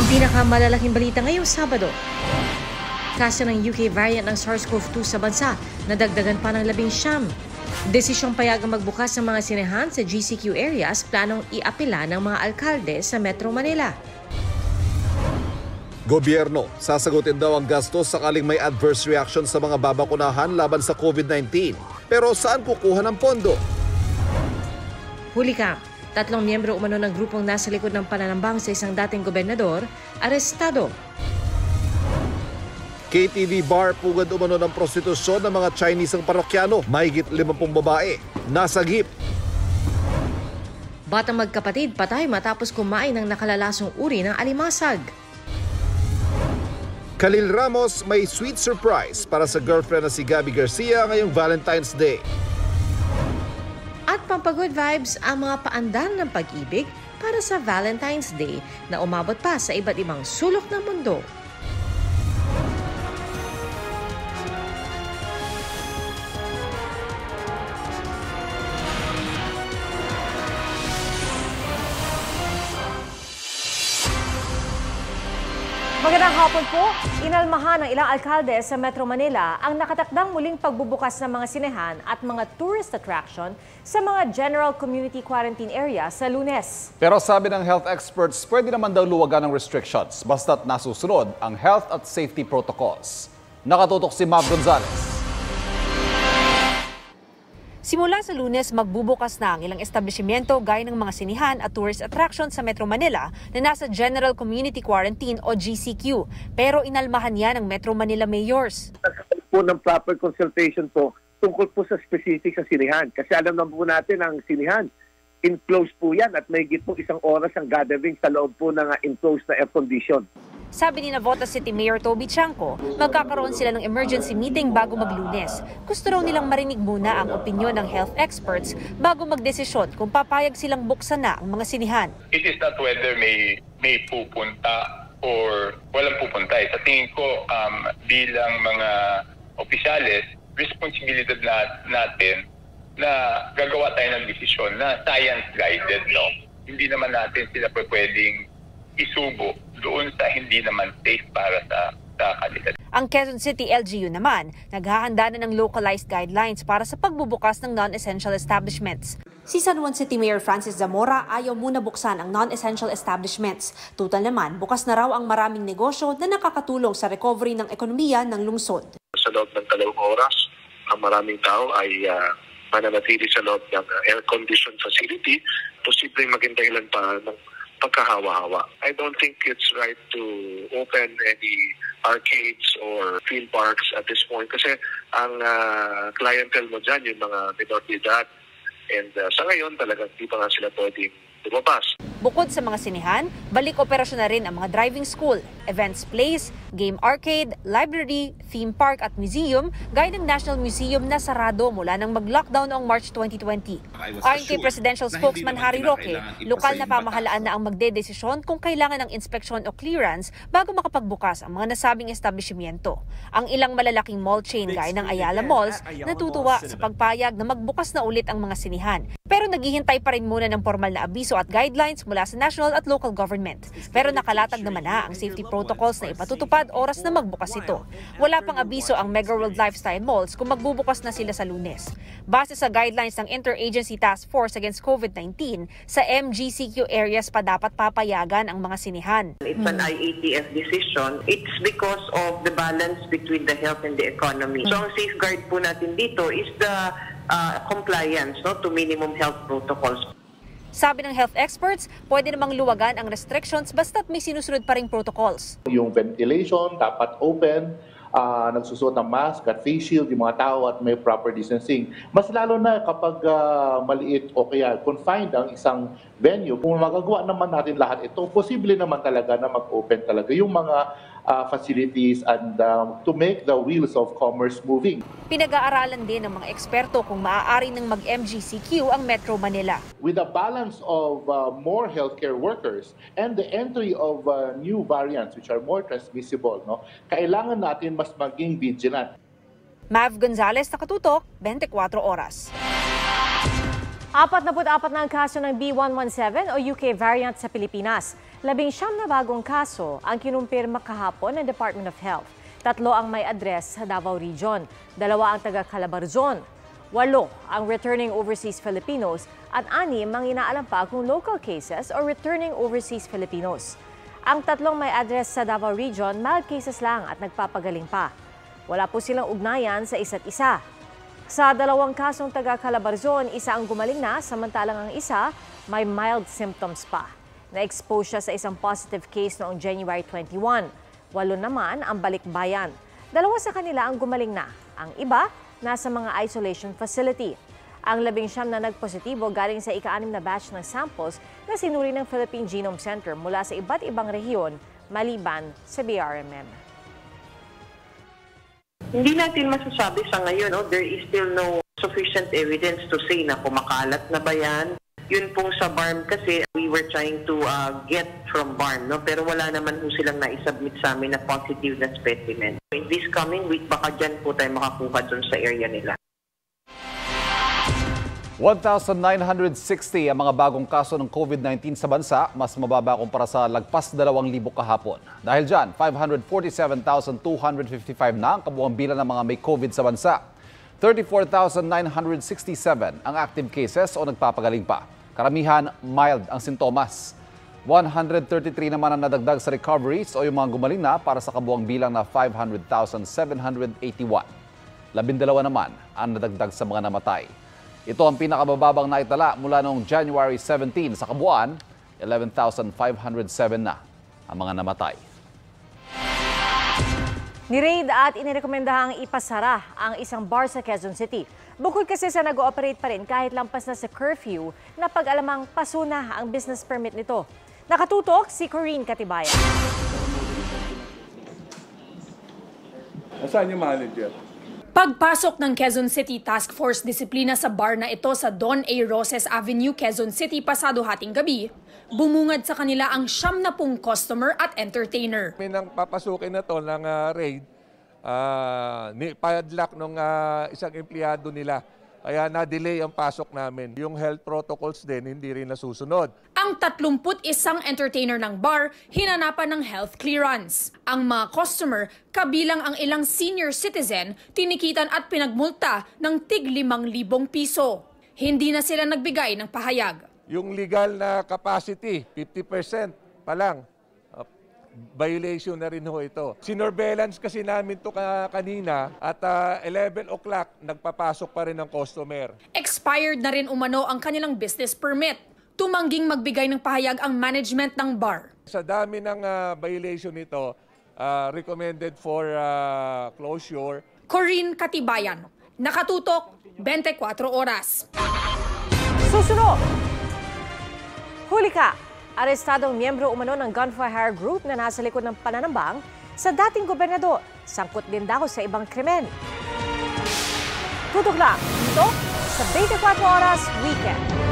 Ang pinakamalalaking balita ngayong Sabado. Kaso ng UK variant ng SARS-CoV-2 sa bansa, nadagdagan pa ng labing siyam. Desisyong payagang magbukas ng mga sinehan sa GCQ areas, planong iapila ng mga alkalde sa Metro Manila. Gobyerno, sasagutin daw ang gastos sakaling may adverse reaction sa mga babakunahan laban sa COVID-19. Pero saan kukuha ng pondo? Huli ka, tatlong miyembro umano ng grupong nasa likod ng pananambang sa isang dating gobernador, arestado. KTV bar pugad umano ng prostitusyon ng mga Chinese ang parokyano. Mahigit 50 babae. Nasagip. Batang magkapatid patay matapos kumain ng nakalalasong uri ng alimasag. Khalil Ramos may sweet surprise para sa girlfriend na si Gabby Garcia ngayong Valentine's Day. At pampagod vibes ang mga paandar ng pag-ibig para sa Valentine's Day na umabot pa sa iba't ibang sulok ng mundo. Magandang hapon po. Inalmahan ng ilang alkalde sa Metro Manila ang nakatakdang muling pagbubukas ng mga sinehan at mga tourist attraction sa mga general community quarantine area sa lunes. Pero sabi ng health experts, pwede naman daw luwagan ng restrictions basta't nasusunod ang health at safety protocols. Nakatutok si Mav Gonzalez. Simula sa lunes, magbubukas na ang ilang establishmento gaya ng mga sinihan at tourist attractions sa Metro Manila na nasa General Community Quarantine o GCQ. Pero inalmahan yan ng Metro Manila mayors. nagkaroon po ng proper consultation po tungkol po sa specific sa sinihan. Kasi alam naman po natin ang sinihan, enclosed po yan at may po isang oras ang gathering sa loob po ng uh, enclosed na air condition. Sabi ni Navota City Mayor Toby Chanco, magkakaroon sila ng emergency meeting bago maglunes. Gusto raw nilang marinig muna ang opinyon ng health experts bago magdesisyon kung papayag silang buksan na ang mga sinihan. it is not whether may may pupunta or walang pupunta. Eh. Sa tingin ko, um, bilang mga opisyales, responsibilidad na, natin na gagawa tayo ng desisyon na science-guided. No? Hindi naman natin sila pwedeng isubo doon sa hindi naman safe para sa, sa kanila. Ang Quezon City LGU naman, naghahanda na ng localized guidelines para sa pagbubukas ng non-essential establishments. Si San Juan City Mayor Francis Zamora ayaw muna buksan ang non-essential establishments. Tutal naman, bukas na raw ang maraming negosyo na nakakatulong sa recovery ng ekonomiya ng lungsod. sa loob ng dalawang oras, ang maraming tao ay uh, mananatili sa loob ng uh, air-conditioned facility, posibleng maging dahilan pa ng pagkahawa-hawa. I don't think it's right to open any arcades or theme parks at this point kasi ang uh, clientele mo dyan, yung mga minor de edad, and uh, sa ngayon talagang di pa nga sila pwedeng lumabas. Bukod sa mga sinihan, balik operasyon na rin ang mga driving school, events place, game arcade, library, theme park at museum gaya ng National Museum na sarado mula nang mag-lockdown noong March 2020. Ayon kay Presidential Spokesman Harry Roque, lokal na pamahalaan na ang magdedesisyon kung kailangan ng inspeksyon o clearance bago makapagbukas ang mga nasabing establishmento. Ang ilang malalaking mall chain gaya ng Ayala Malls natutuwa sa pagpayag na magbukas na ulit ang mga sinihan. Pero naghihintay pa rin muna ng formal na abiso at guidelines mula sa national at local government. Pero nakalatag naman na ang safety protocols na ipatutupad oras na magbukas ito. Wala pang abiso ang Mega World Lifestyle Malls kung magbubukas na sila sa lunes. Base sa guidelines ng Interagency Task Force Against COVID-19, sa MGCQ areas pa dapat papayagan ang mga sinihan. It's an IATF decision. It's because of the balance between the health and the economy. So ang safeguard po natin dito is the uh, compliance no, to minimum health protocols. Sabi ng health experts, pwede namang luwagan ang restrictions basta't may sinusunod pa ring protocols. Yung ventilation dapat open, uh, nagsusuot ng mask at face shield yung mga tao at may proper distancing. Mas lalo na kapag uh, maliit o kaya confined ang isang venue, kung magagawa naman natin lahat ito, posible naman talaga na mag-open talaga yung mga uh, facilities and um, to make the wheels of commerce moving. Pinag-aaralan din ng mga eksperto kung maaari ng mag-MGCQ ang Metro Manila. With a balance of uh, more healthcare workers and the entry of uh, new variants which are more transmissible, no, kailangan natin mas maging vigilant. Mav Gonzalez, Nakatutok, 24 Oras. 44 na ang kaso ng B117 o UK variant sa Pilipinas. Labing siyam na bagong kaso ang kinumpirma kahapon ng Department of Health. Tatlo ang may address sa Davao Region, dalawa ang taga Calabarzon, walo ang returning overseas Filipinos at anim ang inaalam pa kung local cases or returning overseas Filipinos. Ang tatlong may address sa Davao Region, mild cases lang at nagpapagaling pa. Wala po silang ugnayan sa isa't isa. Sa dalawang kasong taga Calabarzon, isa ang gumaling na, samantalang ang isa may mild symptoms pa. Na-expose siya sa isang positive case noong January 21. Walo naman ang balikbayan. Dalawa sa kanila ang gumaling na. Ang iba, nasa mga isolation facility. Ang labing siyam na nagpositibo galing sa ika-anim na batch ng samples na sinuri ng Philippine Genome Center mula sa iba't ibang rehiyon maliban sa BRMM. Hindi natin masasabi sa ngayon, no? there is still no sufficient evidence to say na kumakalat na ba yan. Yun pong sa BARM kasi we were trying to uh, get from BARM, no? pero wala naman po silang na-submit sa amin na positive na specimen. In this coming week, baka dyan po tayo makakuha dun sa area nila. 1,960 ang mga bagong kaso ng COVID-19 sa bansa, mas mababa kumpara sa lagpas 2,000 kahapon. Dahil dyan, 547,255 na ang kabuang bilang ng mga may COVID sa bansa. 34,967 ang active cases o nagpapagaling pa. Karamihan, mild ang sintomas. 133 naman ang nadagdag sa recoveries o yung mga gumaling na para sa kabuang bilang na 500,781. Labindalawa naman ang nadagdag sa mga namatay. Ito ang pinakabababang naitala mula noong January 17 sa kabuuan, 11,507 na ang mga namatay. Ni-raid at inirekomendahang ipasara ang isang bar sa Quezon City. Bukod kasi sa nag-ooperate pa rin kahit lampas na sa curfew na pag-alamang pasuna ang business permit nito. Nakatutok si Corinne Katibayan. Nasaan yung manager? Pagpasok ng Quezon City Task Force disiplina sa bar na ito sa Don A. Roses Avenue, Quezon City pasado hating gabi, bumungad sa kanila ang siyam na pong customer at entertainer. May nang papasukin na to ng uh, raid, uh, padlock ng uh, isang empleyado nila. Kaya na-delay ang pasok namin. Yung health protocols din, hindi rin nasusunod. Ang 31 entertainer ng bar, hinanapan ng health clearance. Ang mga customer, kabilang ang ilang senior citizen, tinikitan at pinagmulta ng tig 5,000 piso. Hindi na sila nagbigay ng pahayag. Yung legal na capacity, 50% pa lang violation na rin ho ito. Sinorveillance kasi namin to ka kanina at uh, 11 o'clock nagpapasok pa rin ng customer. Expired na rin umano ang kanilang business permit. Tumangging magbigay ng pahayag ang management ng bar. Sa dami ng uh, violation nito, uh, recommended for uh, closure. Corinne Katibayan, nakatutok 24 oras. Susunod! Huli ka! Arestadong miyembro umano ng gun for hire group na nasa likod ng pananambang sa dating gobernador. Sangkot din daw sa ibang krimen. Tutok lang dito sa 24 Oras Weekend.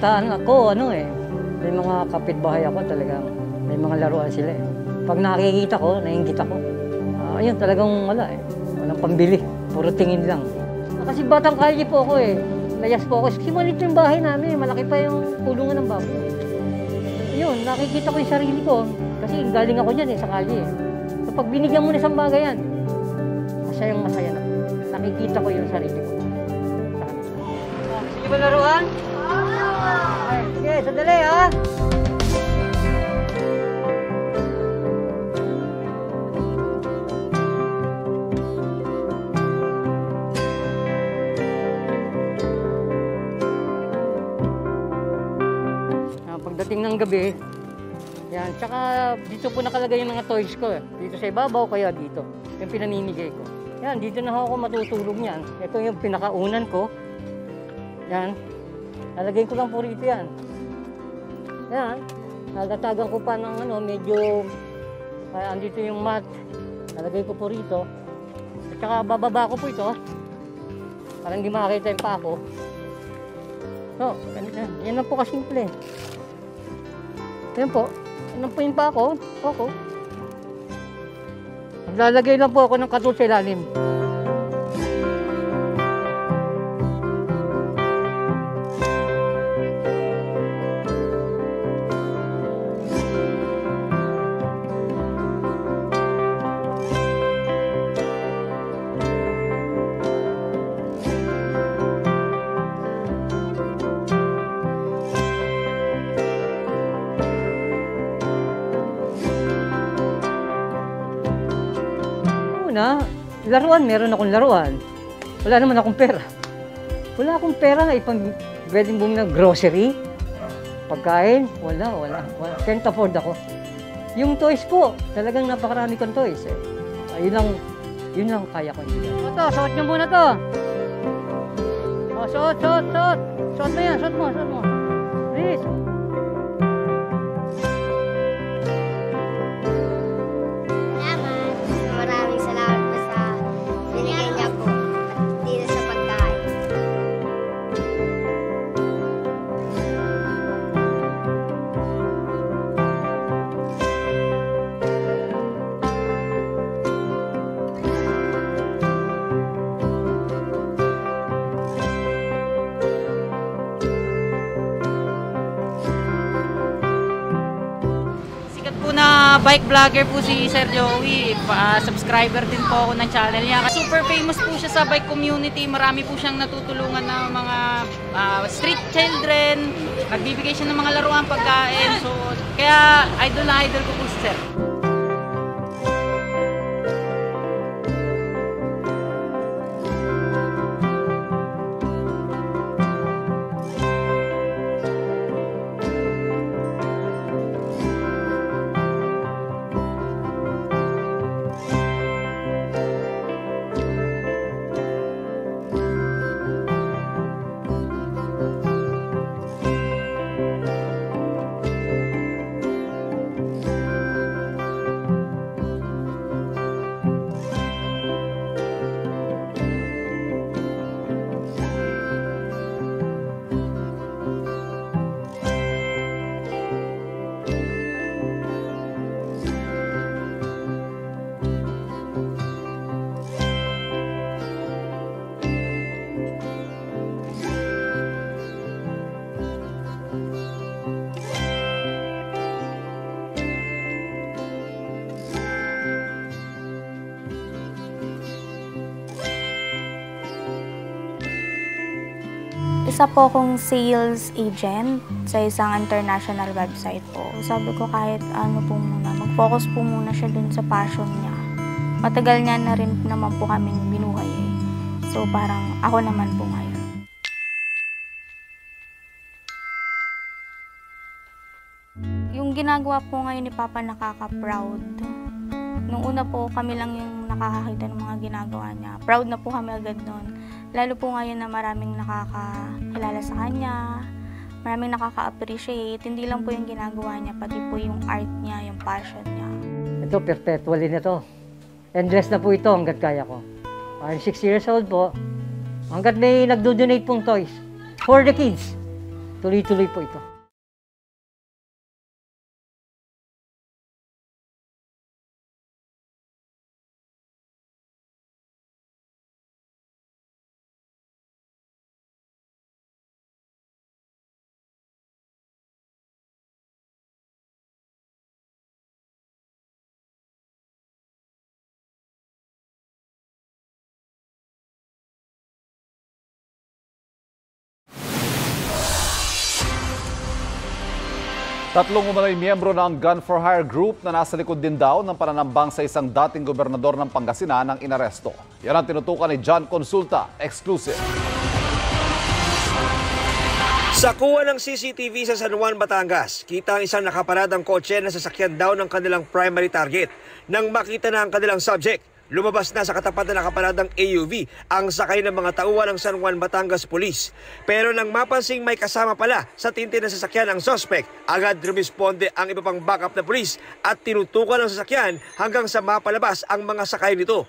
Kabataan ako, ano eh, may mga kapitbahay ako talagang, may mga laruan sila eh. Pag nakikita ko, nainggit ako. Uh, ayun, talagang wala eh. Walang pambili, puro tingin lang. Kasi batang kalye po ako eh. Layas po ako. Simulit yung bahay namin, malaki pa yung kulungan ng baboy. Yun, nakikita ko yung sarili ko. Kasi galing ako dyan eh, sa kalye eh. So pag binigyan mo na isang bagay yan, masayang masaya na. Nakikita ko yung sarili ko. Sige ba laruan? Sandali, ha? Ah, pagdating ng gabi, yan, tsaka dito po nakalagay yung mga toys ko. Eh. Dito sa ibabaw, kaya dito. Yung pinamimigay ko. Yan, dito na ako matutulog niyan. Ito yung pinakaunan ko. Yan. Lalagay ko lang po rito yan. Yan. Nagatagan ko pa ng ano, medyo ay, andito yung mat. Lalagay ko po rito. At saka bababa ko po ito. Para hindi makakita yung pako. So, ganito. Yan lang po kasimple. Yan po. Yan po yung pako. Pako. Maglalagay lang po ako ng katul sa ilalim. Laruan, meron akong laruan. Wala naman akong pera. Wala akong pera, ipang pwedeng bumili ng grocery, pagkain, wala, wala. wala. Can't afford ako. Yung toys po, talagang napakarami kong toys. Eh. Ah, yun lang, yun lang kaya ko. Ito, suot nyo muna to. Oh, suot, suot, suot. Suot mo yan, suot mo, suot mo. Please. Salamat. Bike vlogger po si Sir Joey. Pa, subscriber din po ako ng channel niya. Super famous po siya sa bike community. Marami po siyang natutulungan ng mga ah, street children. Nagbibigay siya ng mga laruan pagkain. So, kaya idol na idol ko po Isa po akong sales agent sa isang international website po. Sabi ko kahit ano po muna, mag-focus po muna siya dun sa passion niya. Matagal niya na rin naman po kaming binuhay eh. So parang ako naman po ngayon. Yung ginagawa po ngayon ni Papa nakaka-proud. Nung una po kami lang yung nakakakita ng mga ginagawa niya. Proud na po kami agad noon. Lalo po ngayon na maraming nakakakilala sa kanya, maraming nakaka-appreciate. Hindi lang po yung ginagawa niya, pati po yung art niya, yung passion niya. Ito, perpetually na to. Endless na po ito hanggat kaya ko. I'm 6 years old po. Hanggat may nagdo-donate pong toys. For the kids. Tuloy-tuloy po ito. Tatlong umano'y miyembro ng Gun for Hire group na nasa likod din daw ng pananambang sa isang dating gobernador ng Pangasinan ang inaresto. Yan ang tinutukan ni John Consulta, exclusive. Sa kuha ng CCTV sa San Juan, Batangas, kita ang isang nakaparadang kotse na sasakyan daw ng kanilang primary target. Nang makita na ang kanilang subject, lumabas na sa katapat na nakaparadang AUV ang sakay ng mga tauhan ng San Juan, Batangas Police. Pero nang mapansing may kasama pala sa tinte ng sasakyan ang suspect, agad rumisponde ang iba pang backup na pulis at tinutukan ang sasakyan hanggang sa mapalabas ang mga sakay nito.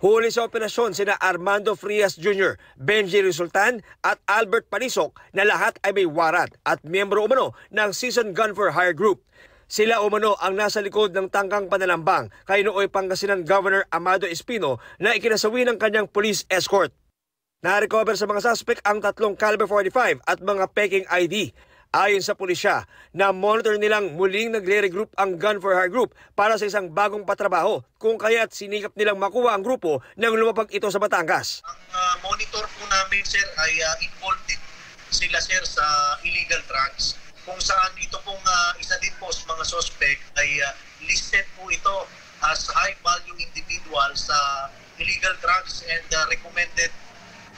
Huli sa operasyon sina Armando Frias Jr., Benji Resultan at Albert Panisok na lahat ay may warrant at miyembro umano ng Season Gun for Hire Group. Sila umano ang nasa likod ng tangkang panalambang kay nooy Pangasinan Governor Amado Espino na ikinasawi ng kanyang police escort. Na-recover sa mga suspect ang tatlong caliber 45 at mga peking ID. Ayon sa pulisya, na monitor nilang muling nagre-regroup ang Gun for Hire Group para sa isang bagong patrabaho kung kaya't sinikap nilang makuha ang grupo nang lumapag ito sa Batangas. uh, monitor po namin sir ay uh, involved sila sir sa illegal drugs kung saan ito pong uh, isa din po sa mga suspect ay uh, listed po ito as high value individual sa illegal drugs and uh, recommended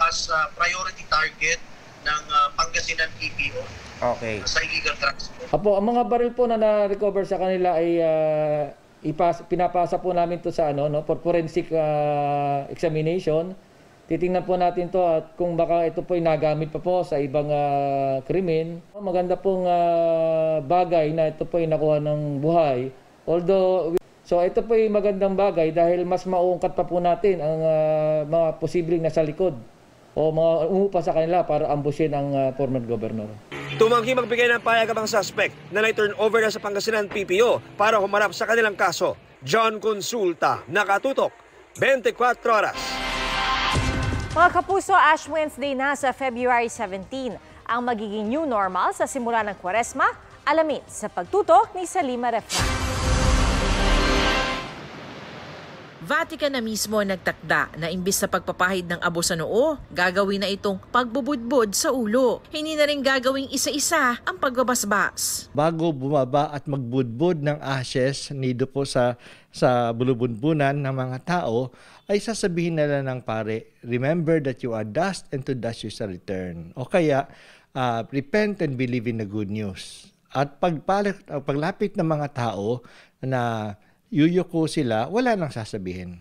as uh, priority target ng uh, Pangasinan PPO Okay. sa illegal drugs po. Apo, ang mga baril po na na-recover sa kanila ay ah, ipas, pinapasa po namin to sa ano, no, for forensic ah, examination. Titingnan po natin to at kung baka ito po ay nagamit pa po sa ibang ah, krimen. Maganda pong ah, bagay na ito po nakuha ng buhay. Although So ito po magandang bagay dahil mas mauungkat pa po natin ang ah, mga posibleng nasa likod o mga umupa sa kanila para ambusin ang ah, former governor. Tumanggi magbigay ng payag ang suspect na na-turn over na sa Pangasinan PPO para humarap sa kanilang kaso. John Consulta, nakatutok, 24 oras. Mga kapuso, Ash Wednesday na sa February 17. Ang magiging new normal sa simula ng Kwaresma, alamin sa pagtutok ni Salima Refran. Vatican na mismo ang nagtakda na imbis sa pagpapahid ng abo sa noo, gagawin na itong pagbubudbud sa ulo. Hindi na rin gagawing isa-isa ang pagbabasbas. bago bumaba at magbudbud ng ashes nido po sa sa bulubunbunan ng mga tao ay sasabihin nila ng pare remember that you are dust and to dust you shall return. O kaya ah, repent and believe in the good news. At pagpalit, ah, paglapit ng mga tao na yuyuko sila wala nang sasabihin.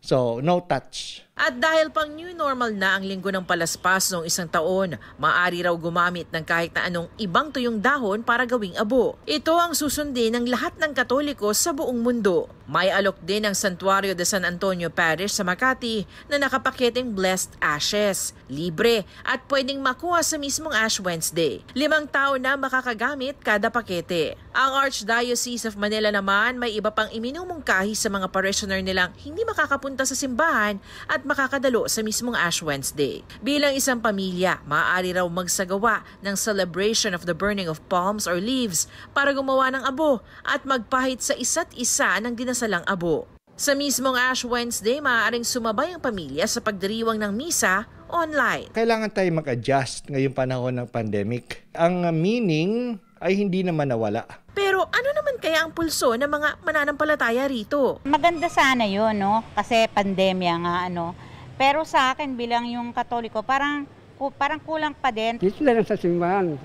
So no touch At dahil pang new normal na ang linggo ng palaspas noong isang taon, maaari raw gumamit ng kahit na anong ibang tuyong dahon para gawing abo. Ito ang susundin ng lahat ng katoliko sa buong mundo. May alok din ang Santuario de San Antonio Parish sa Makati na nakapaketeng blessed ashes. Libre at pwedeng makuha sa mismong Ash Wednesday. Limang tao na makakagamit kada pakete. Ang Archdiocese of Manila naman may iba pang iminumungkahi sa mga parishioner nilang hindi makakapunta sa simbahan at makakadalo sa mismong Ash Wednesday. Bilang isang pamilya, maaari raw magsagawa ng celebration of the burning of palms or leaves para gumawa ng abo at magpahit sa isa't isa ng dinasalang abo. Sa mismong Ash Wednesday, maaaring sumabay ang pamilya sa pagdiriwang ng misa online. kailangan tayo mag-adjust ngayong panahon ng pandemic ang meaning ay hindi naman nawala Pero ano naman kaya ang pulso ng mga mananampalataya rito? Maganda sana yun, no? Kasi pandemya nga, ano. Pero sa akin, bilang yung katoliko, parang, parang kulang pa din. Dito na lang sa simbahan.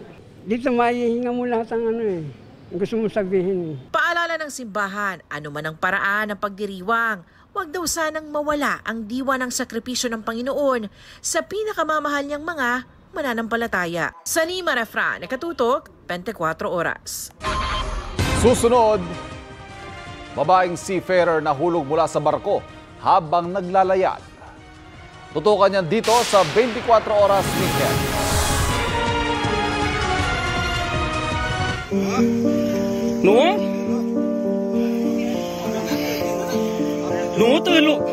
Dito maihinga mo lahat ng ano eh. Ang gusto mo sabihin eh. Paalala ng simbahan, ano man ang paraan ng pagdiriwang, huwag daw sanang mawala ang diwa ng sakripisyo ng Panginoon sa pinakamamahal niyang mga mananampalataya. Salima Refran, nakatutok, 24 oras. Susunod, babaeng seafarer na hulog mula sa barko habang naglalayag. Tutukan niyan dito sa 24 Oras Weekend. Nung? Nung ตื่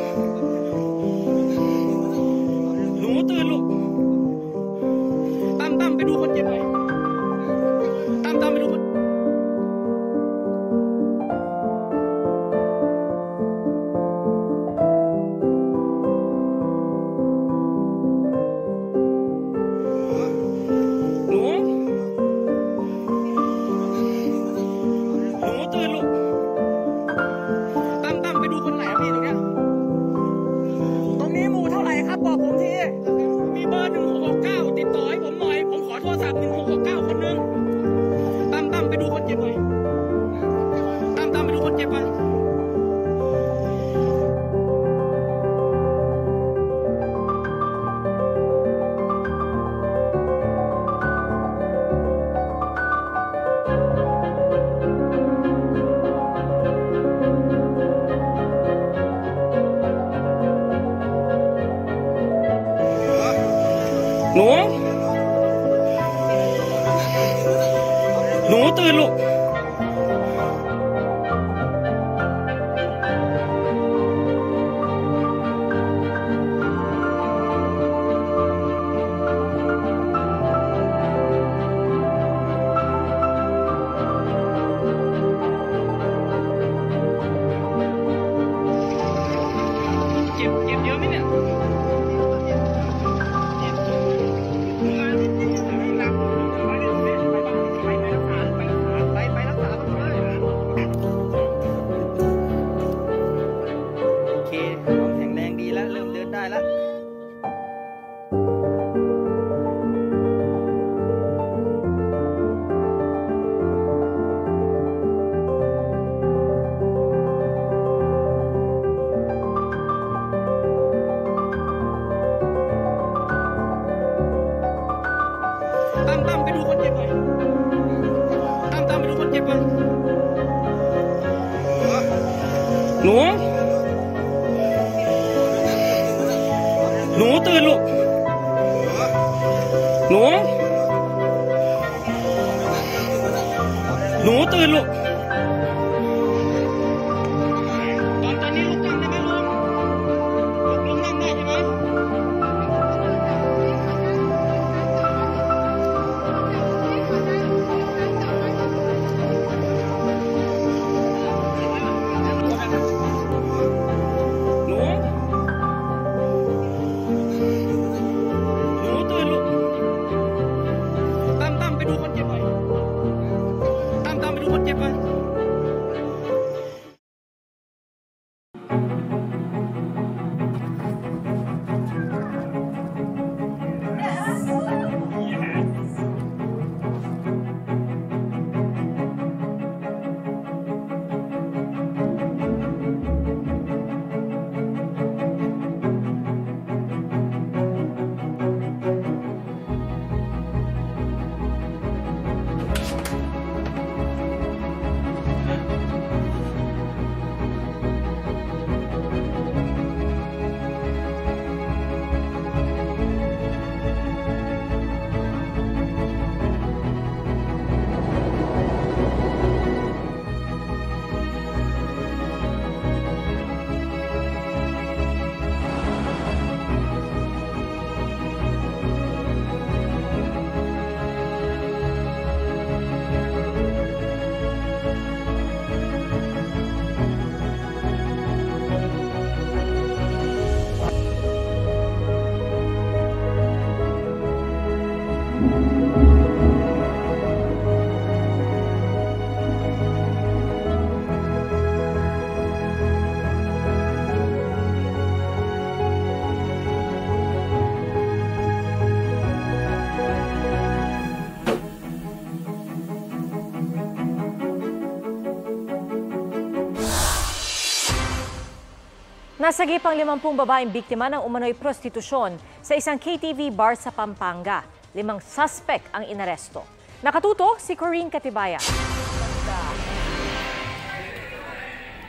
Nasagip ang 50 babaeng biktima ng umano'y prostitusyon sa isang KTV bar sa Pampanga. Limang suspect ang inaresto. Nakatuto si Corinne Katibaya.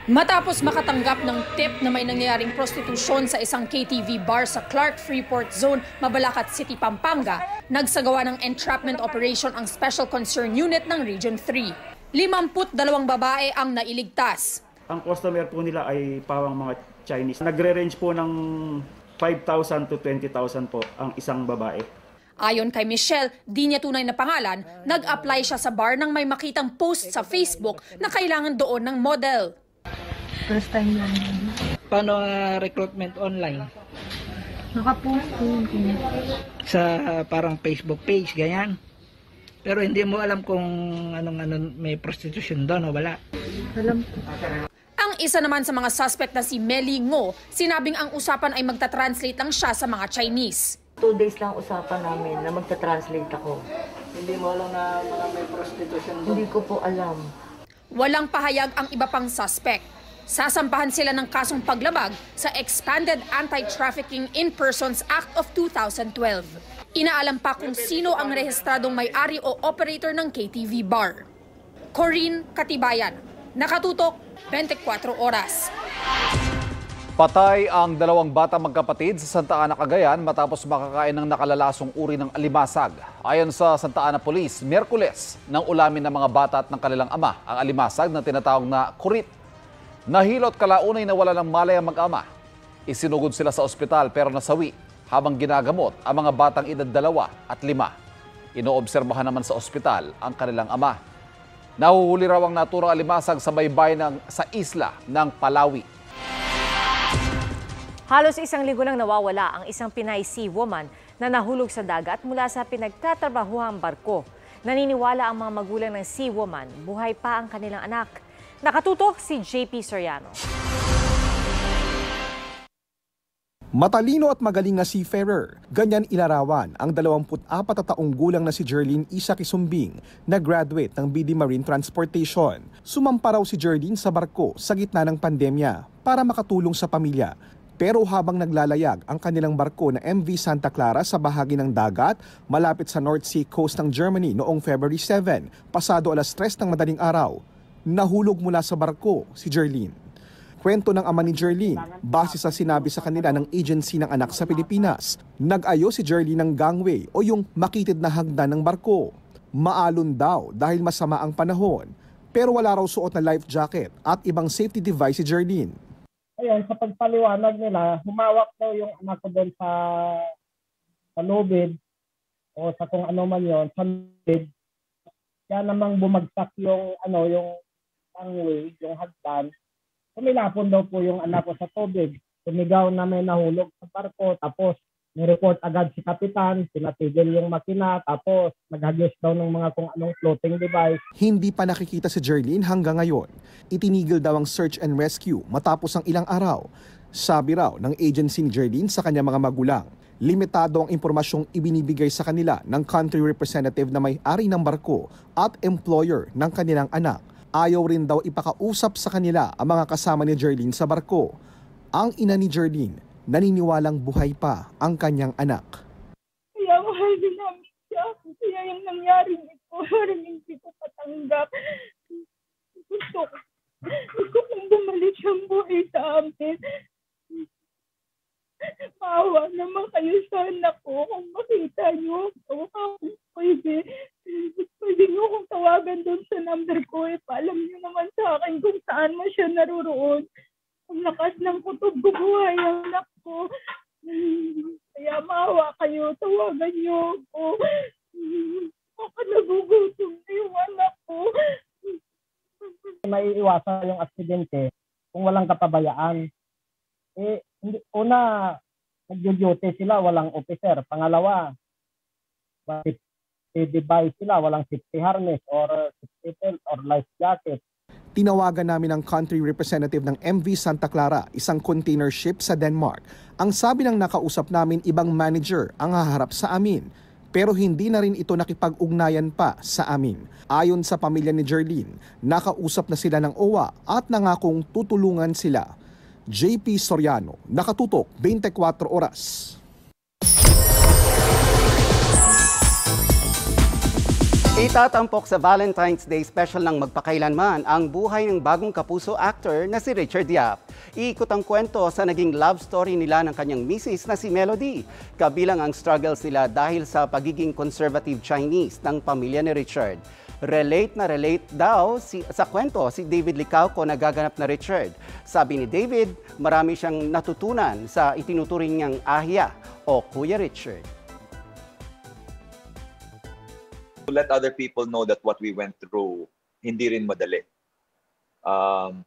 Matapos makatanggap ng tip na may nangyayaring prostitusyon sa isang KTV bar sa Clark Freeport Zone, Mabalacat City, Pampanga, nagsagawa ng entrapment operation ang Special Concern Unit ng Region 3. 52 babae ang nailigtas. Ang customer po nila ay pawang mga Chinese. Nagre-range po ng 5,000 to 20,000 po ang isang babae. Ayon kay Michelle, di niya tunay na pangalan, nag-apply siya sa bar nang may makitang post sa Facebook na kailangan doon ng model. First time yan. Paano ah, recruitment online? Nakapost ko Sa ah, parang Facebook page, ganyan. Pero hindi mo alam kung anong ano may prostitution doon o wala. Alam ko. Ang isa naman sa mga suspect na si Meli Ngo, sinabing ang usapan ay magta-translate lang siya sa mga Chinese. Two days lang usapan namin na magta-translate ako. Hindi mo alam na mga may prostitution doon? Hindi ko po alam. Walang pahayag ang iba pang suspect. Sasampahan sila ng kasong paglabag sa Expanded Anti-Trafficking in Persons Act of 2012. Inaalam pa kung sino ang rehistradong may-ari o operator ng KTV bar. Corinne Katibayan, Nakatutok, 24 Oras. Patay ang dalawang bata magkapatid sa Santa Ana, Cagayan matapos makakain ng nakalalasong uri ng alimasag. Ayon sa Santa Ana Police, Merkules nang ulamin ng mga bata at ng kanilang ama ang alimasag na tinatawag na kurit. Nahilot kalaunay na wala ng malay ang mag-ama. Isinugod sila sa ospital pero nasawi habang ginagamot ang mga batang edad dalawa at lima. Inoobserbahan naman sa ospital ang kanilang ama. Nahuhuli raw ang naturang alimasag sa baybay ng, sa isla ng Palawi. Halos isang linggo nang nawawala ang isang Pinay Sea woman na nahulog sa dagat mula sa pinagtatrabahuhang barko. Naniniwala ang mga magulang ng Sea woman, buhay pa ang kanilang anak. Nakatutok si JP Soriano. Matalino at magaling na seafarer, ganyan ilarawan ang 24 na taong gulang na si Jerlyn Isa Kisumbing na graduate ng BD Marine Transportation. Sumampa raw si Jerlyn sa barko sa gitna ng pandemya para makatulong sa pamilya. Pero habang naglalayag ang kanilang barko na MV Santa Clara sa bahagi ng dagat malapit sa North Sea coast ng Germany noong February 7, pasado alas 3 ng madaling araw, nahulog mula sa barko si Jerlyn. Kwento ng ama ni Jerlyn, base sa sinabi sa kanila ng agency ng anak sa Pilipinas, nag-ayo si Jerlyn ng gangway o yung makitid na hagdan ng barko. Maalon daw dahil masama ang panahon, pero wala raw suot na life jacket at ibang safety device si Jerlyn. Ayun, sa pagpaliwanag nila, humawak daw yung anak ko doon sa sa lubid o sa kung ano man yon sa lubid. Kaya namang bumagsak yung ano yung gangway, yung hagdan. Kumilapon daw po yung anak ko sa tubig. Tumigaw na may nahulog sa barko. Tapos, ni-report agad si Kapitan. Pinatigil yung makina. Tapos, naghagis daw ng mga kung anong floating device. Hindi pa nakikita si Jerlyn hanggang ngayon. Itinigil daw ang search and rescue matapos ang ilang araw. Sabi raw ng agency ni Jerlyn sa kanyang mga magulang. Limitado ang impormasyong ibinibigay sa kanila ng country representative na may-ari ng barko at employer ng kanilang anak. Ayaw rin daw ipakausap sa kanila ang mga kasama ni Jerlyn sa barko. Ang ina ni Jerlyn, naniniwalang buhay pa ang kanyang anak. Kaya mahal din namin siya. Kaya yung nangyari ito, parang hindi ko patanggap. Gusto ko, gusto kong bumalik siyang buhay sa amin. Maawa naman kayo sa anak ko kung makita niyo ako. Kung pwede, pwede niyo akong tawagan doon sa number ko. Eh, paalam niyo naman sa akin kung saan man siya naruroon. Ang lakas ng kutob bubuhay ang anak ko. Kaya maawa kayo, tawagan niyo ako. Baka nagugutom na yung anak ko. Maiiwasan yung aksidente kung walang kapabayaan. Una, nag-duty sila, walang officer. Pangalawa, safety device sila, walang safety harness or safety belt or life jacket. Tinawagan namin ang country representative ng MV Santa Clara, isang container ship sa Denmark. Ang sabi ng nakausap namin, ibang manager ang haharap sa amin. Pero hindi na rin ito nakipag-ugnayan pa sa amin. Ayon sa pamilya ni Jerlyn, nakausap na sila ng OWA at nangakong tutulungan sila. JP Soriano, nakatutok 24 oras. Itatampok sa Valentine's Day special ng magpakailanman ang buhay ng bagong kapuso actor na si Richard Yap. Iikot ang kwento sa naging love story nila ng kanyang misis na si Melody. Kabilang ang struggles nila dahil sa pagiging conservative Chinese ng pamilya ni Richard. Relate na relate daw si, sa kwento si David Licauco na gaganap na Richard. Sabi ni David, marami siyang natutunan sa itinuturing niyang ahya o Kuya Richard. to let other people know that what we went through hindi rin madali. Um,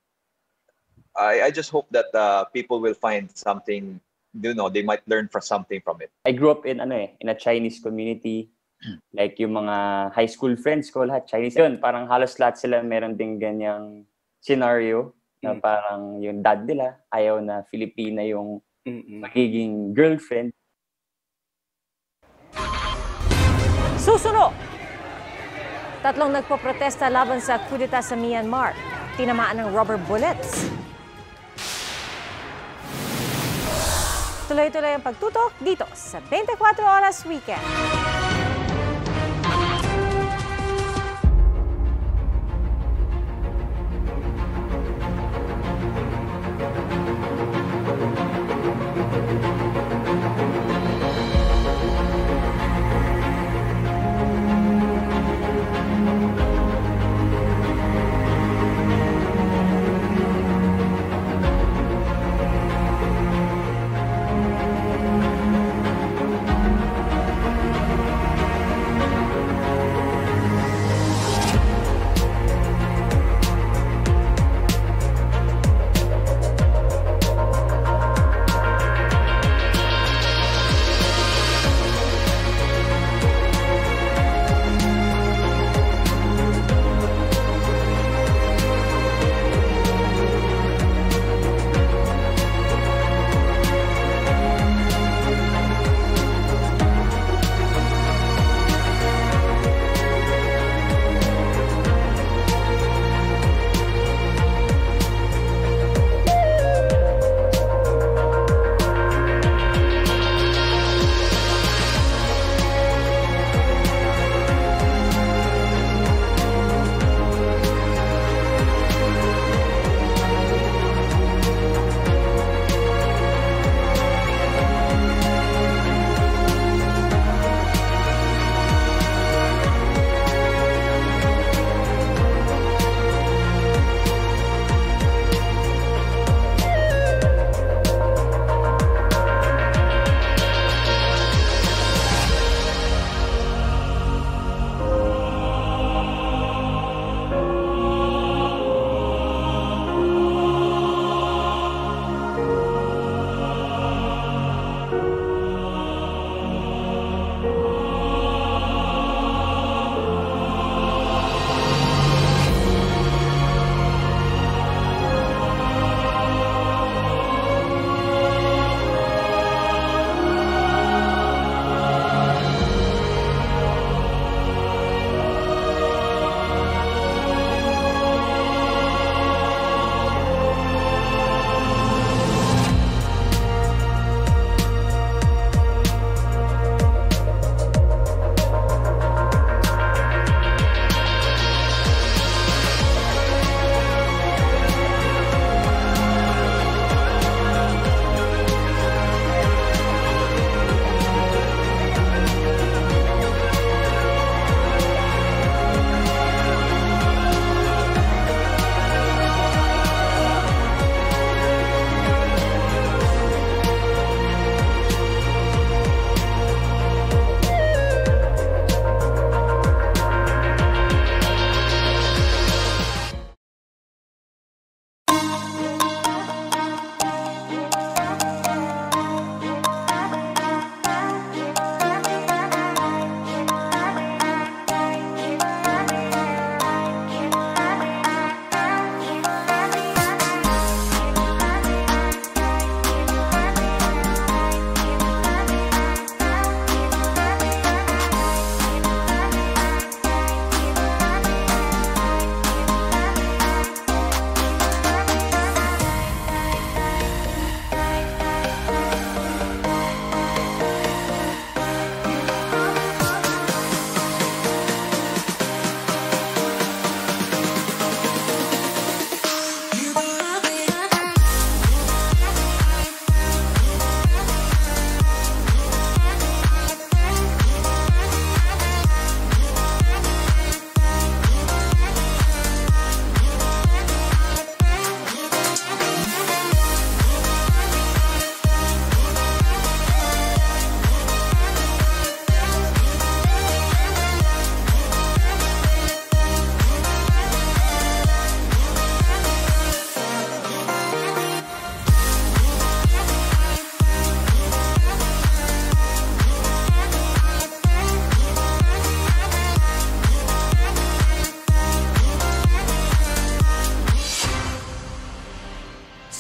I, I just hope that uh, people will find something, you know, they might learn from something from it. I grew up in ano eh, in a Chinese community. like yung mga high school friends ko, lahat Chinese. Yun, parang halos lahat sila meron ding ganyang scenario na parang yung dad nila ayaw na Filipina yung magiging girlfriend. Susunod, Tatlong nagpoprotesta laban sa kudeta sa Myanmar. Tinamaan ng rubber bullets. Tuloy-tuloy ang pagtutok dito sa 24 Oras Weekend.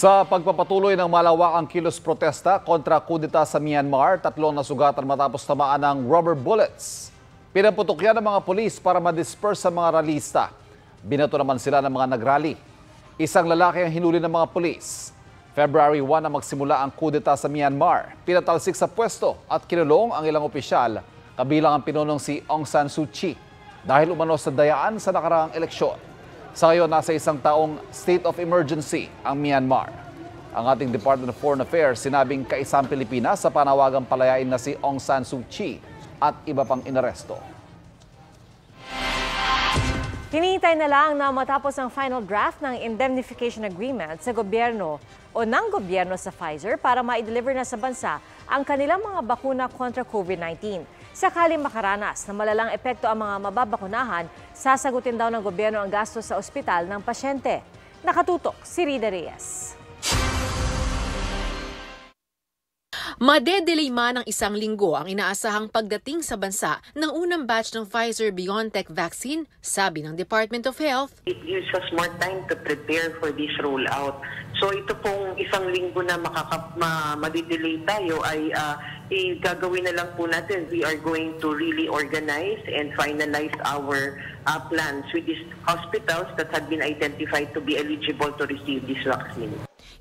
Sa pagpapatuloy ng malawakang kilos protesta kontra kudeta sa Myanmar, tatlong nasugatan matapos tamaan ng rubber bullets. Pinaputok yan ng mga polis para ma-disperse sa mga ralista. Binato naman sila ng mga nagrally. Isang lalaki ang hinuli ng mga polis. February 1 na magsimula ang kudeta sa Myanmar. Pinatalsik sa pwesto at kinulong ang ilang opisyal, kabilang ang pinunong si Aung San Suu Kyi dahil umano sa dayaan sa nakaraang eleksyon. Sa ngayon, nasa isang taong state of emergency ang Myanmar. Ang ating Department of Foreign Affairs sinabing kaisang Pilipinas sa panawagang palayain na si Aung San Suu Kyi at iba pang inaresto. Hinihintay na lang na matapos ang final draft ng indemnification agreement sa gobyerno o ng gobyerno sa Pfizer para ma-deliver na sa bansa ang kanilang mga bakuna kontra COVID-19. Sakaling makaranas na malalang epekto ang mga mababakunahan, sasagutin daw ng gobyerno ang gastos sa ospital ng pasyente. Nakatutok si Rida Reyes. Madedelay man ng isang linggo ang inaasahang pagdating sa bansa ng unang batch ng Pfizer-BioNTech vaccine, sabi ng Department of Health. It gives us more time to prepare for this rollout. So ito pong isang linggo na makaka, ma, madidelay tayo ay uh, eh, gagawin na lang po natin. We are going to really organize and finalize our uh, plans with these hospitals that have been identified to be eligible to receive this vaccine.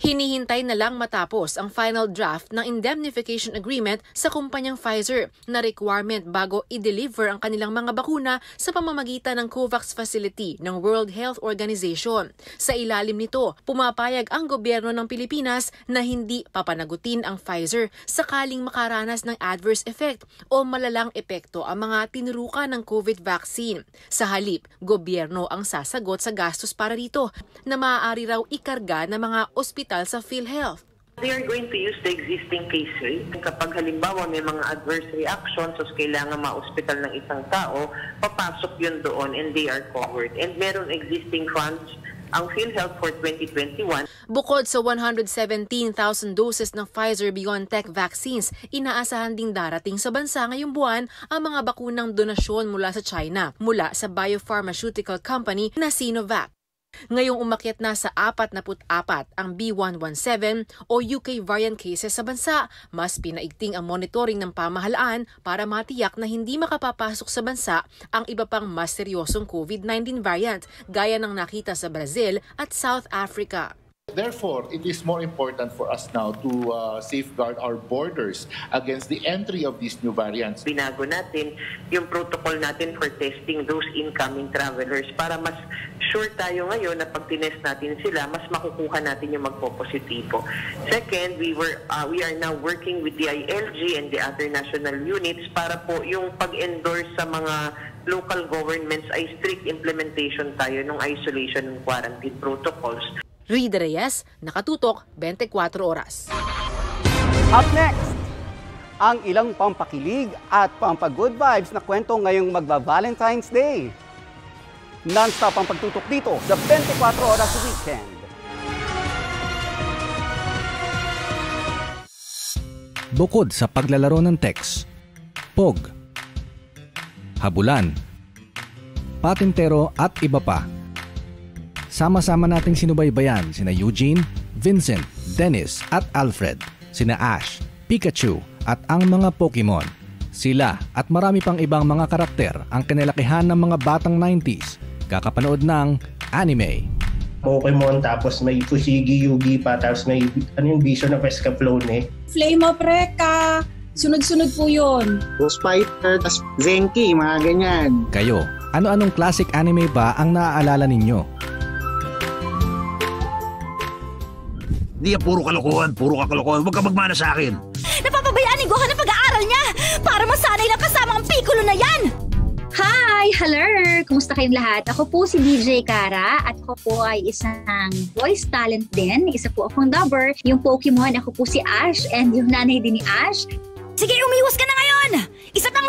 Hinihintay na lang matapos ang final draft ng indemnification agreement sa kumpanyang Pfizer na requirement bago i-deliver ang kanilang mga bakuna sa pamamagitan ng COVAX facility ng World Health Organization. Sa ilalim nito, pumapayag ang gobyerno ng Pilipinas na hindi papanagutin ang Pfizer sakaling makaranas ng adverse effect o malalang epekto ang mga tinurukan ng COVID vaccine. Sa halip, gobyerno ang sasagot sa gastos para rito na maaari raw ikarga ng mga ospital sa PhilHealth. They are going to use the existing case rate. Kapag halimbawa may mga adverse reactions so kailangan ma-hospital ng isang tao, papasok yun doon and they are covered. And meron existing funds ang PhilHealth for 2021. Bukod sa 117,000 doses ng Pfizer-BioNTech vaccines, inaasahan ding darating sa bansa ngayong buwan ang mga bakunang donasyon mula sa China mula sa biopharmaceutical company na Sinovac. Ngayong umakyat na sa 44 ang B117 o UK variant cases sa bansa, mas pinaigting ang monitoring ng pamahalaan para matiyak na hindi makapapasok sa bansa ang iba pang mas seryosong COVID-19 variant gaya ng nakita sa Brazil at South Africa. Therefore, it is more important for us now to uh, safeguard our borders against the entry of these new variants. Binago natin yung protocol natin for testing those incoming travelers para mas sure tayo ngayon na pag tinest natin sila, mas makukuha natin yung magpo-positibo. Second, we were uh, we are now working with the ILG and the other national units para po yung pag-endorse sa mga local governments ay strict implementation tayo ng isolation and quarantine protocols. Rida Reyes, Nakatutok, 24 Oras. Up next, ang ilang pampakilig at pampagood vibes na kwento ngayong magba-Valentine's Day. Non-stop ang pagtutok dito sa 24 Oras Weekend. Bukod sa paglalaro ng text, POG, habulan, patintero at iba pa, sama-sama nating sinubaybayan sina Eugene, Vincent, Dennis at Alfred, sina Ash, Pikachu at ang mga Pokemon. Sila at marami pang ibang mga karakter ang kinalakihan ng mga batang 90s kakapanood ng anime. Pokemon, tapos may Fushigi Yugi pa, tapos may ano yung Vision of Escaflowne. Flame of Recca, sunod-sunod po yun. Ghost Fighter, tapos Zenki, mga ganyan. Kayo, ano-anong classic anime ba ang naaalala ninyo? Hindi yan puro kalokohan, puro kakalokohan. Huwag ka magmana sa akin. Napapabayaan ni Gohan ang pag-aaral niya para masanay lang kasama ang Piccolo na yan! Hi! Hello! Kumusta kayong lahat? Ako po si DJ Kara at ako po ay isang voice talent din. Isa po akong dubber. Yung Pokemon, ako po si Ash and yung nanay din ni Ash. Sige, umiwas ka na ngayon! Isa pang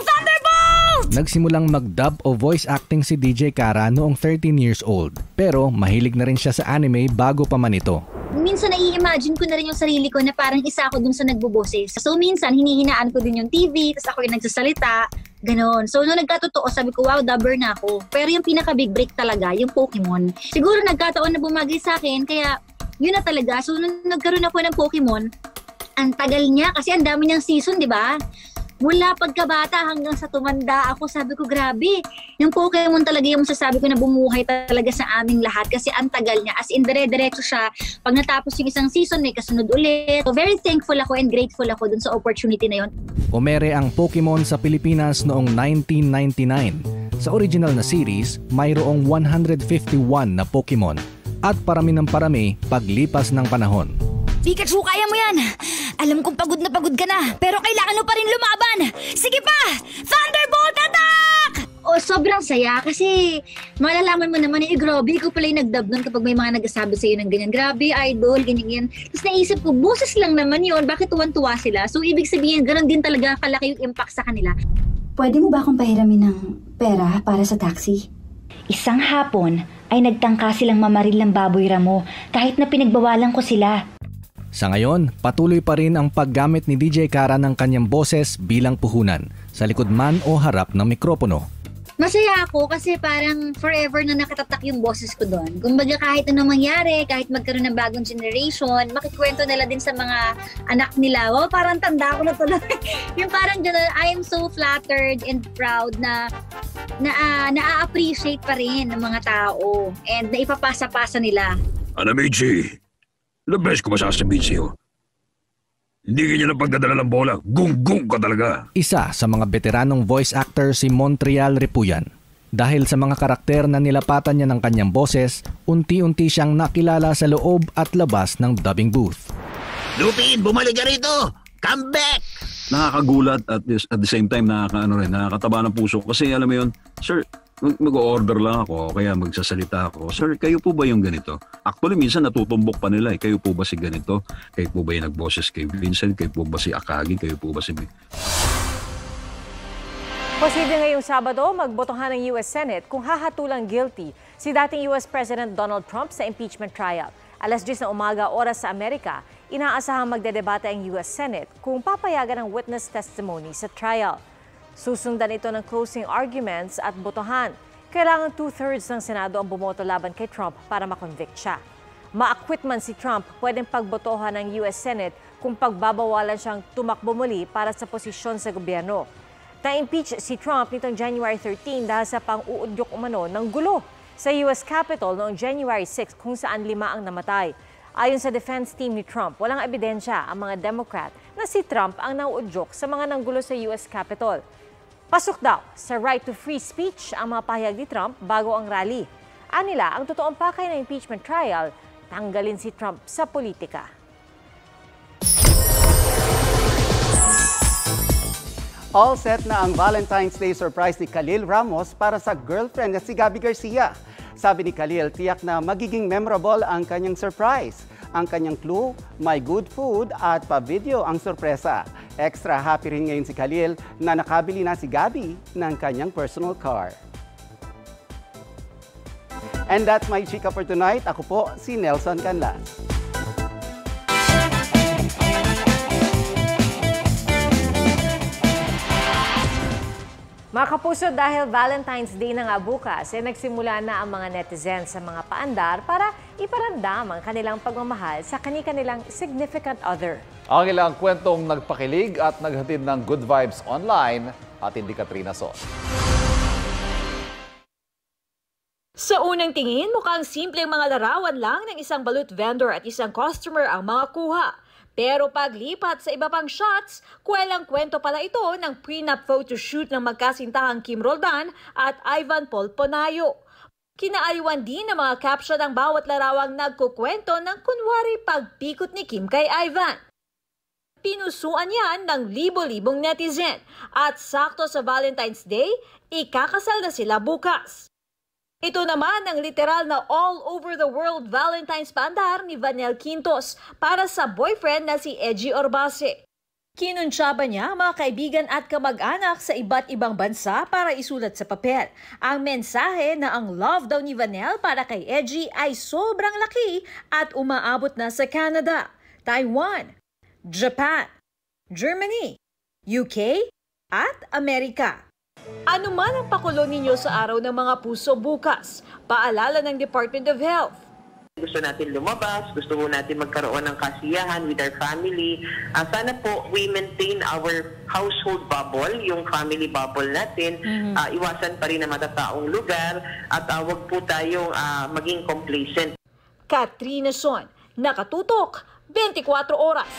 Thunderbolt! Nagsimulang mag-dub o voice acting si DJ Kara noong 13 years old. Pero mahilig na rin siya sa anime bago pa man ito. Minsan nai-imagine ko na rin yung sarili ko na parang isa ako dun sa nagbuboses. So minsan hinihinaan ko din yung TV, tapos ako yung nagsasalita, ganon. So nung nagkatotoo, sabi ko, wow, dubber na ako. Pero yung pinaka-big break talaga, yung Pokemon. Siguro nagkataon na bumagay sa akin, kaya yun na talaga. So nung nagkaroon ako ng Pokemon, ang tagal niya kasi ang dami niyang season, di ba? Mula pagkabata hanggang sa tumanda ako, sabi ko, grabe. Yung Pokemon talaga yung masasabi ko na bumuhay talaga sa aming lahat kasi ang tagal niya. As in, dire-diretso siya. Pag natapos yung isang season, may kasunod ulit. So, very thankful ako and grateful ako dun sa opportunity na yun. Umere ang Pokemon sa Pilipinas noong 1999. Sa original na series, mayroong 151 na Pokemon at parami ng parami paglipas ng panahon. Pikachu, kaya mo yan! Alam kong pagod na pagod ka na, pero kailangan mo pa rin lumaban! Sige pa! Thunderbolt attack! O, sobrang saya kasi malalaman mo naman, eh, grabe, ikaw pala yung nagdub nun kapag may mga nagsasabi sa'yo ng ganyan. Grabe, idol, ganyan yan. Tapos naisip ko, boses lang naman yon bakit tuwan-tuwa sila? So, ibig sabihin, ganun din talaga kalaki yung impact sa kanila. Pwede mo ba akong pahiramin ng pera para sa taxi? Isang hapon ay nagtangka silang mamaril ng baboy ramo kahit na pinagbawalan ko sila. Sa ngayon, patuloy pa rin ang paggamit ni DJ Kara ng kanyang boses bilang puhunan, sa likod man o harap ng mikropono. Masaya ako kasi parang forever na nakatatak yung boses ko doon. Kumbaga kahit anong mangyari, kahit magkaroon ng bagong generation, makikwento nila din sa mga anak nila. Oh, parang tanda ko na tuloy. yung parang gano'n, I am so flattered and proud na na uh, na-appreciate pa rin ng mga tao and na ipapasa-pasa nila. Anamichi, ilang beses ko masasabihin sa'yo. Hindi ganyan ang pagdadala ng bola. Gung-gung ka talaga. Isa sa mga veteranong voice actor si Montreal Repuyan. Dahil sa mga karakter na nilapatan niya ng kanyang boses, unti-unti siyang nakilala sa loob at labas ng dubbing booth. Lupin, bumalik ka rito! Come back! Nakakagulat at at the same time nakakaano rin, nakakataba ng puso kasi alam mo yun, sir, mag- mag-order lang ako kaya magsasalita ako. Sir, kayo po ba yung ganito? Actually, minsan natutumbok pa nila eh. Kayo po ba si ganito? Kayo po ba yung nagboses kay Vincent? Kayo po ba si Akagi? Kayo po ba si... Posible ngayong Sabado magbotohan ng US Senate kung hahatulang guilty si dating US President Donald Trump sa impeachment trial. Alas 10 na umaga oras sa Amerika, inaasahang magdedebate ang US Senate kung papayagan ang witness testimony sa trial. Susundan ito ng closing arguments at botohan. Kailangan two-thirds ng Senado ang bumoto laban kay Trump para makonvict siya. Ma-acquit man si Trump, pwedeng pagbotohan ng US Senate kung pagbabawalan siyang tumakbo muli para sa posisyon sa gobyerno. Na-impeach si Trump nitong January 13 dahil sa pang-uudyok umano ng gulo sa US Capitol noong January 6 kung saan lima ang namatay. Ayon sa defense team ni Trump, walang ebidensya ang mga Democrat na si Trump ang nauudyok sa mga nanggulo sa US Capitol. Pasok daw sa right to free speech ang mga pahayag ni Trump bago ang rally. Anila, ang totoong pakay ng impeachment trial, tanggalin si Trump sa politika. All set na ang Valentine's Day surprise ni Khalil Ramos para sa girlfriend na si Gabby Garcia. Sabi ni Khalil, tiyak na magiging memorable ang kanyang surprise. Ang kanyang clue, may good food at pa-video ang sorpresa. Extra happy rin ngayon si Khalil na nakabili na si Gabby ng kanyang personal car. And that's my chika for tonight. Ako po si Nelson Canlas. Mga kapuso, dahil Valentine's Day na nga bukas, eh, nagsimula na ang mga netizens sa mga paandar para iparamdam ang kanilang pagmamahal sa kani-kanilang significant other. Ang ilang kwentong nagpakilig at naghatid ng good vibes online at hindi Katrina Son. Sa unang tingin, mukhang simpleng mga larawan lang ng isang balut vendor at isang customer ang mga kuha. Pero paglipat sa iba pang shots, kwelang kwento pala ito ng prenup photoshoot ng magkasintahang Kim Roldan at Ivan Paul Ponayo. Kinaayuan din ng mga caption ng bawat larawang nagkukwento ng kunwari pagpikot ni Kim kay Ivan. Pinusuan yan ng libo-libong netizen at sakto sa Valentine's Day, ikakasal na sila bukas. Ito naman ang literal na all over the world Valentine's pandar ni Vanel Quintos para sa boyfriend na si Edgy Orbase. Kinunsyaba niya mga kaibigan at kamag-anak sa iba't ibang bansa para isulat sa papel. Ang mensahe na ang love daw ni Vanel para kay Edgy ay sobrang laki at umaabot na sa Canada, Taiwan, Japan, Germany, UK, at Amerika. Ano man ang pakulo ninyo sa araw ng mga puso bukas, paalala ng Department of Health. gusto natin lumabas, gusto po natin magkaroon ng kasiyahan with our family. Ah, sana po we maintain our household bubble, yung family bubble natin. Ah, iwasan pa rin ang matataong lugar at ah, wag po tayong ah, maging complacent. Katrina Son, nakatutok, 24 oras.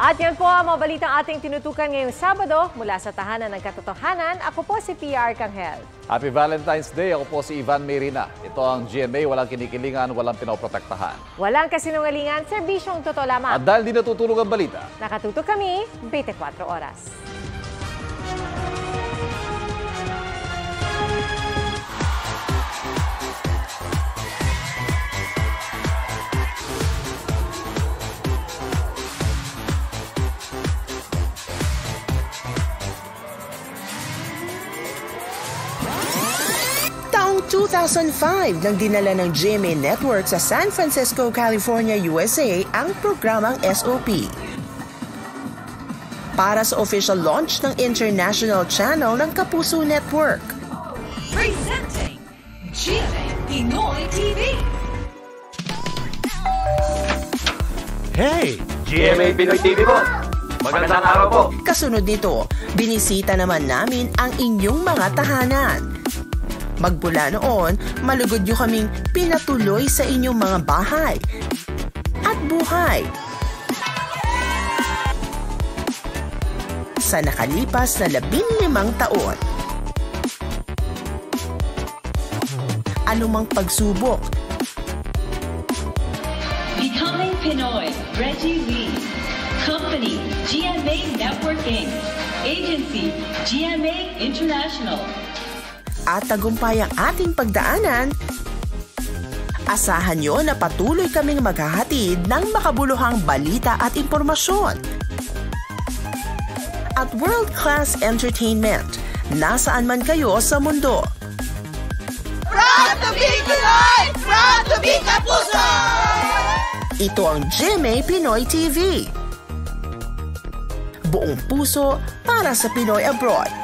At yan po ang mga balitang ating tinutukan ngayong Sabado mula sa Tahanan ng Katotohanan. Ako po si PR Kanghel. Happy Valentine's Day. Ako po si Ivan Merina. Ito ang GMA, walang kinikilingan, walang pinoprotektahan. Walang kasinungalingan, serbisyong totoo lamang. At dahil di natutulog ang balita, Nakatutok kami 24 oras. 2005 nang dinala ng GMA Network sa San Francisco, California, USA ang programang SOP. Para sa official launch ng international channel ng Kapuso Network. Presenting GMA Pinoy TV. Hey! GMA Pinoy TV po. Magandang araw po. Kasunod nito, binisita naman namin ang inyong mga tahanan. Magmula noon, malugod nyo kaming pinatuloy sa inyong mga bahay at buhay. Sa nakalipas na labinlimang taon, anumang pagsubok, Becoming Pinoy, Reggie Lee. Company, GMA Networking. Agency, GMA International. At tagumpay ang ating pagdaanan, asahan nyo na patuloy kaming maghahatid ng makabuluhang balita at impormasyon. At world-class entertainment, nasaan man kayo sa mundo. Proud to be Pinoy! Proud to be Kapuso! Ito ang GMA Pinoy TV. Buong puso para sa Pinoy Abroad.